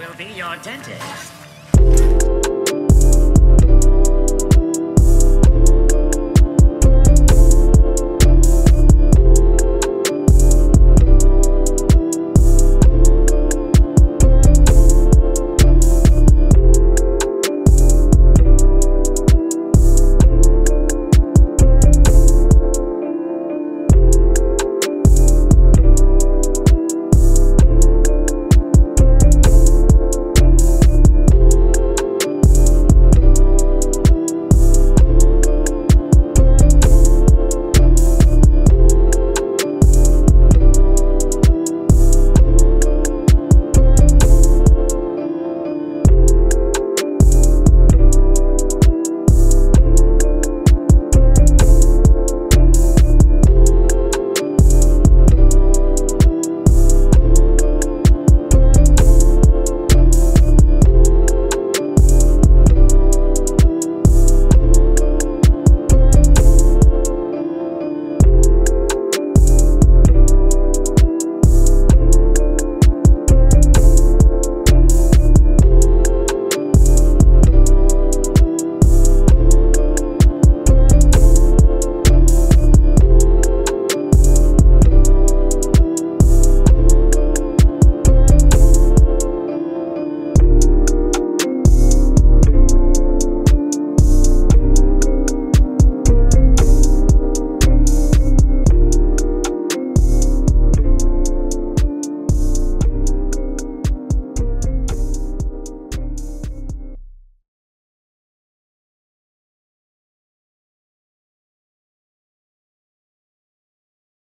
will be your dentist.